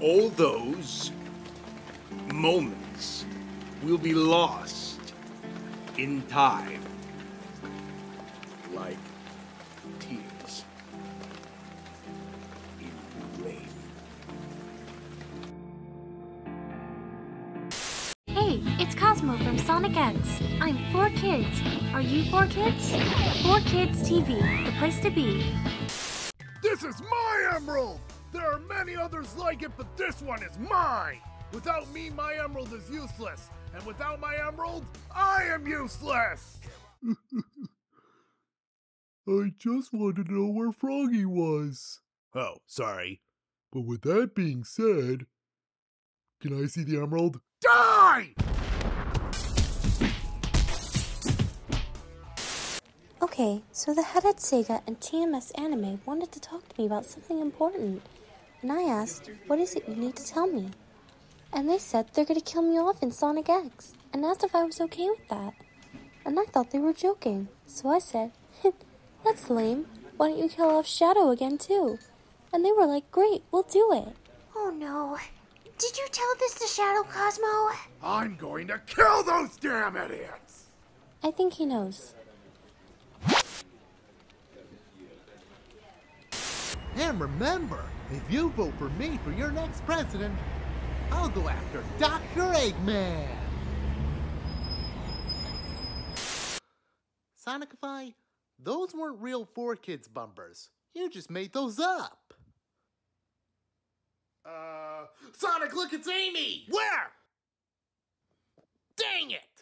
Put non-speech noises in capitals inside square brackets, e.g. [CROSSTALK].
all those moments will be lost in time like tears in rain. Hey, it's Cosmo from Sonic X. I'm 4Kids. Are you 4Kids? 4Kids TV, the place to be. This is my emerald! There are many others like it, but this one is mine! Without me, my emerald is useless. And without my emerald, I am useless! [LAUGHS] I just wanted to know where Froggy was. Oh, sorry. But with that being said, can I see the emerald? Die! Okay, so the head at Sega and TMS Anime wanted to talk to me about something important. And I asked, what is it you need to tell me? And they said they're gonna kill me off in Sonic X, and asked if I was okay with that. And I thought they were joking, so I said, that's lame. Why don't you kill off Shadow again too? And they were like, great, we'll do it. Oh no. Did you tell this to Shadow Cosmo? I'm going to kill those damn idiots! I think he knows. And remember, if you vote for me for your next president, I'll go after Dr. Eggman! Sonicify, those weren't real 4Kids bumpers. You just made those up. Uh, Sonic, look, it's Amy! Where? Dang it!